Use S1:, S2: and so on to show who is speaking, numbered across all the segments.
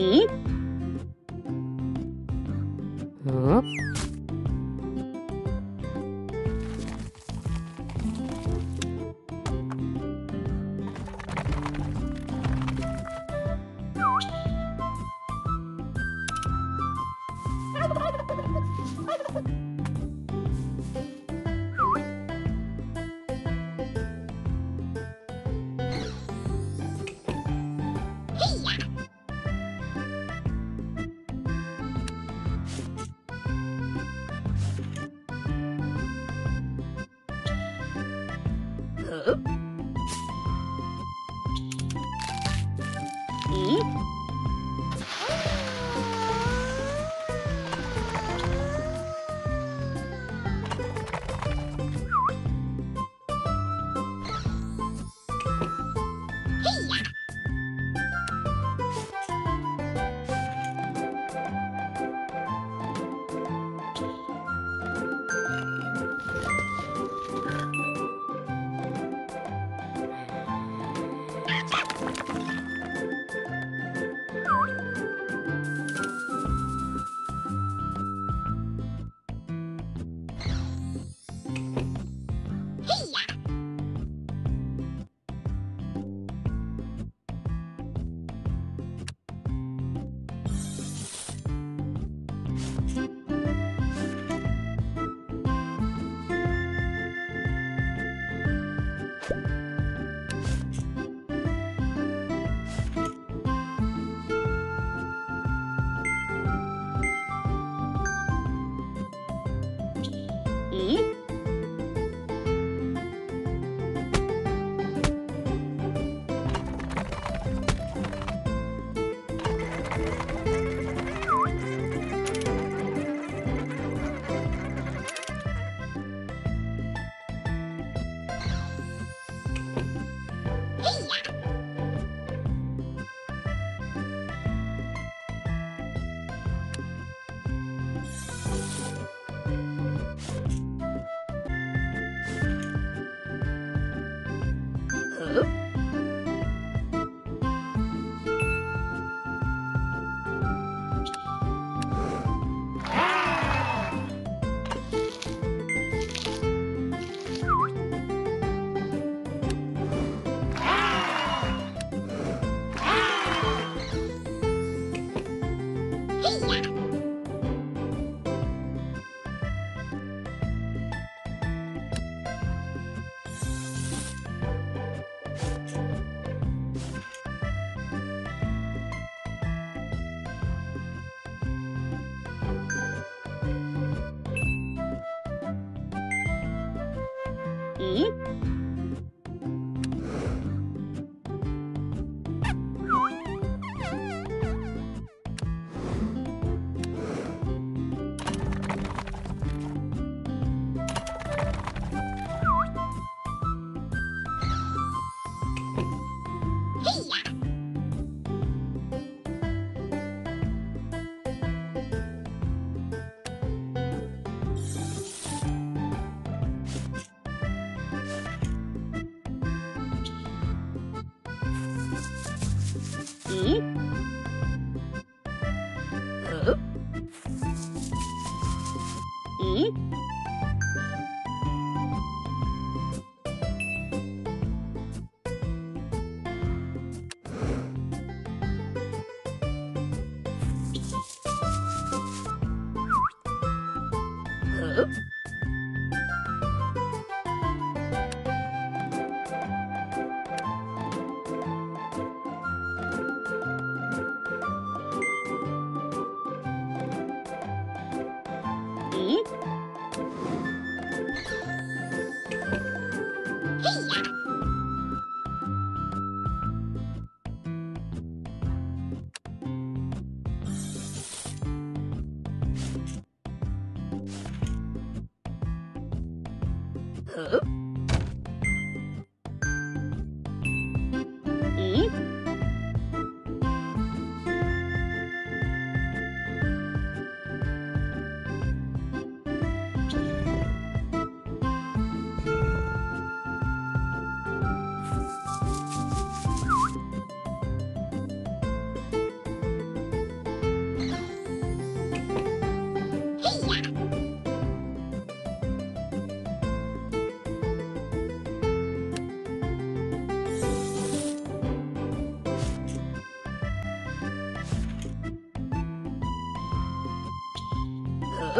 S1: 咦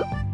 S1: よ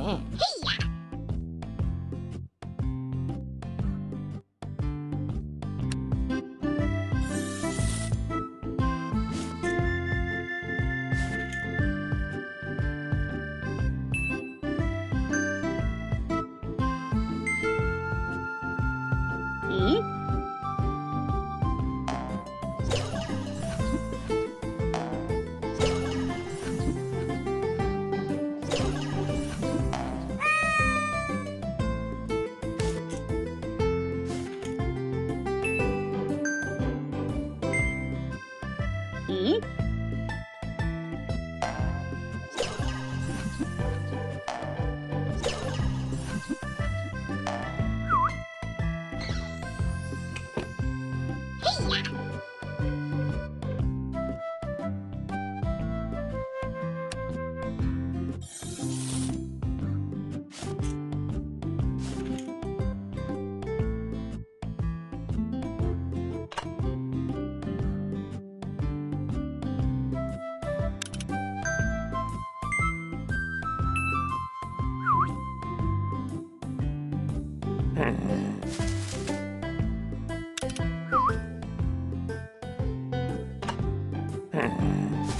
S2: Hey.
S1: E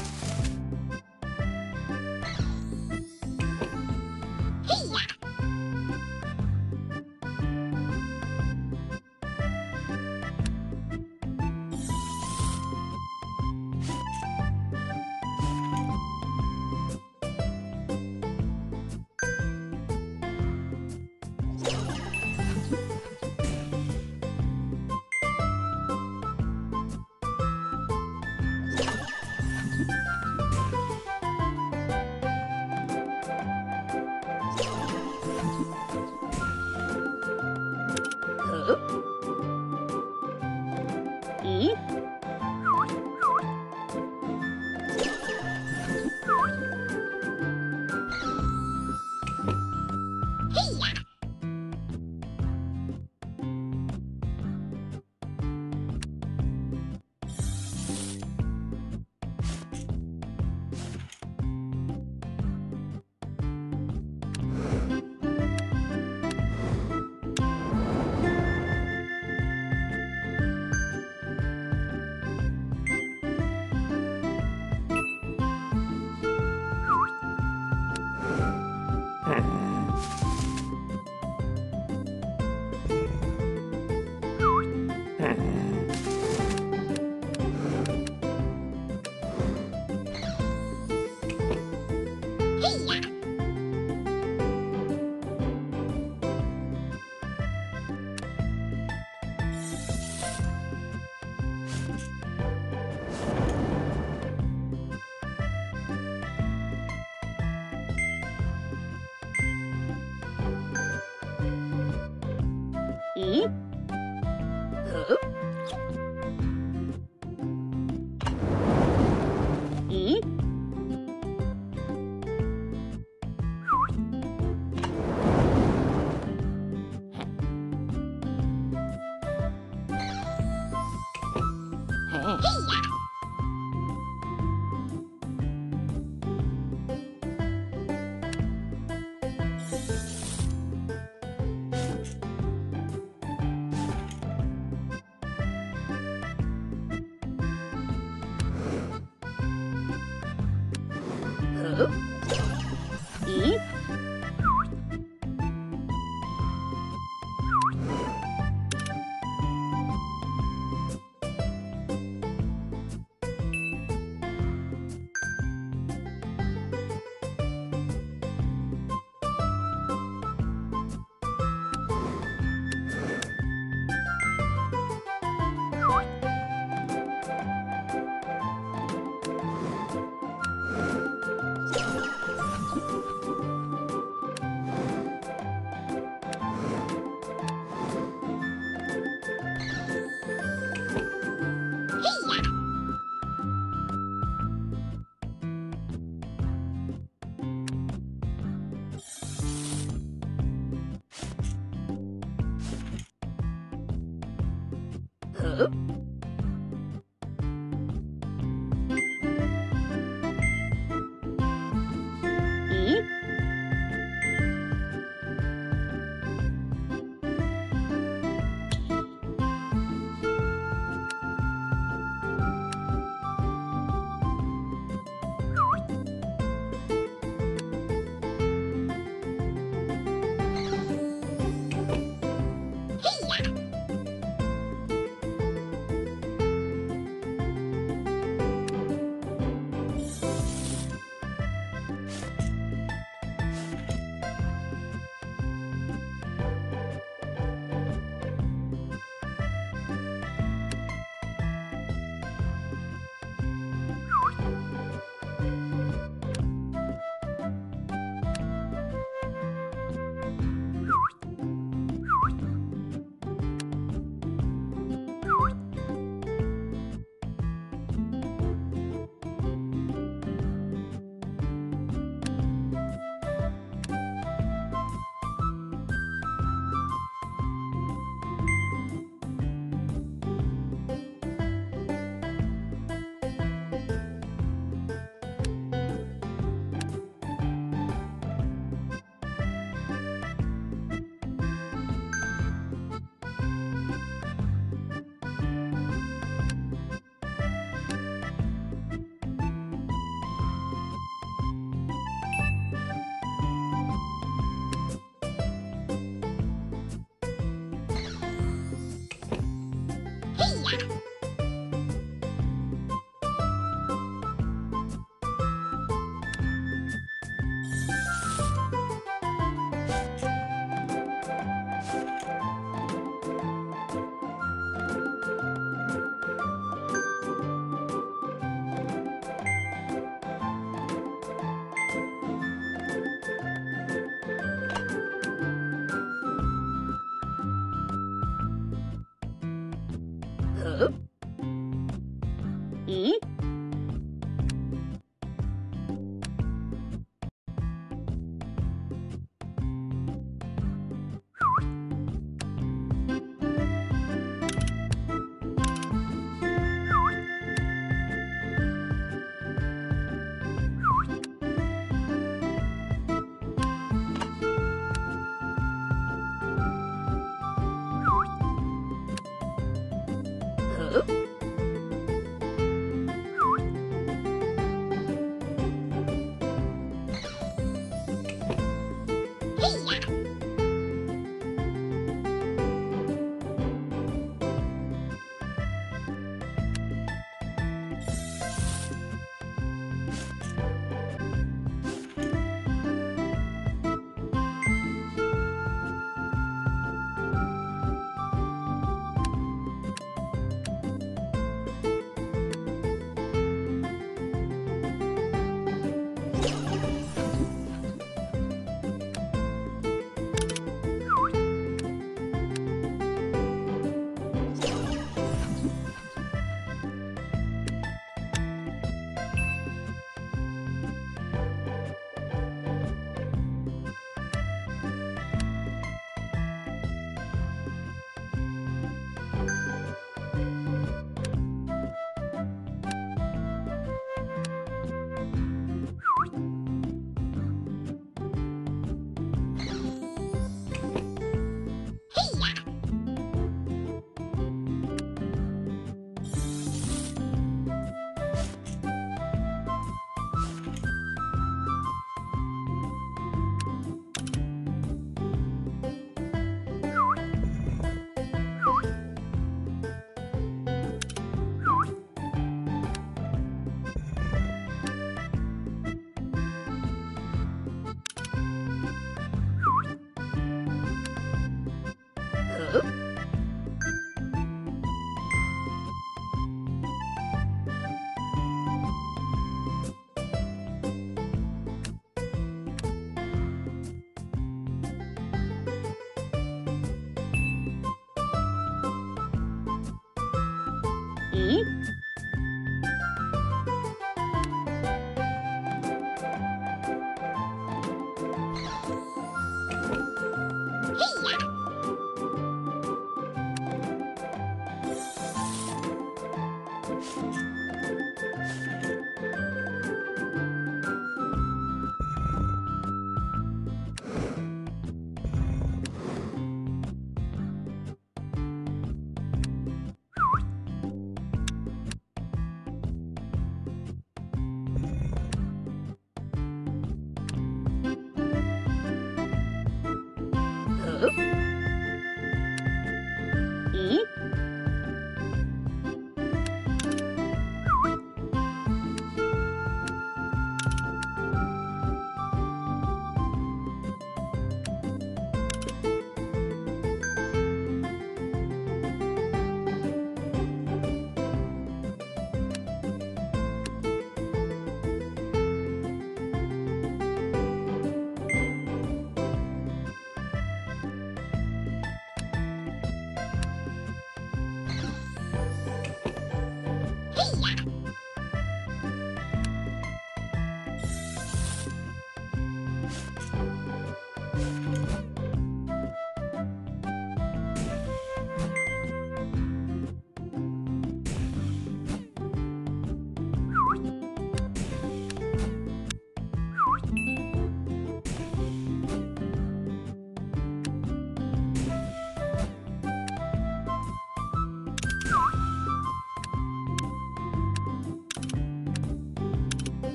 S1: 咦？